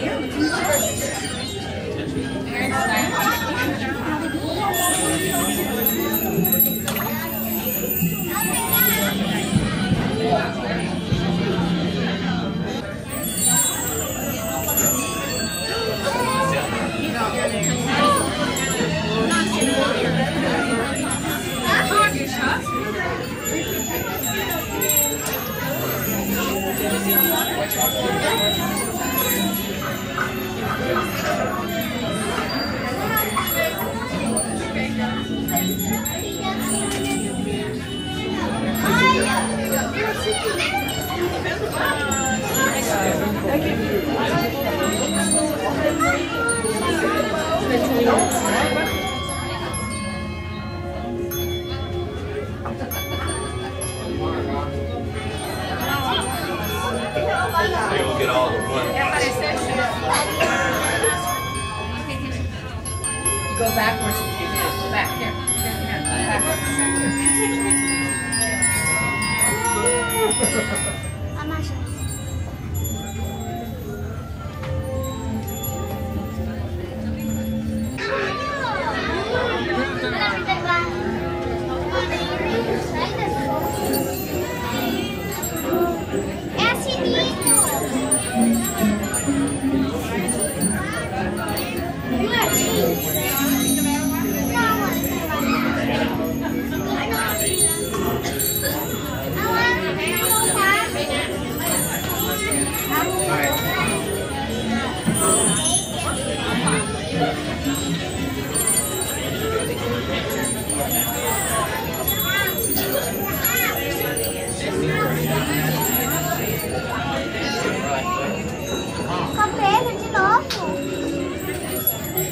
Yeah, we can do it. They will get all the fun. Go backwards. Back here. Here, here, backwards.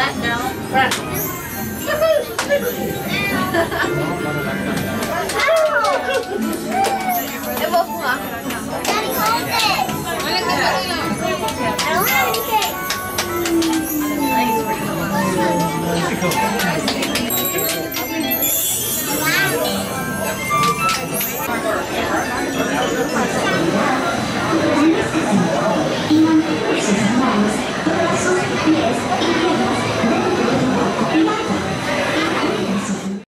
Flat down. Flat. Eu vou pular.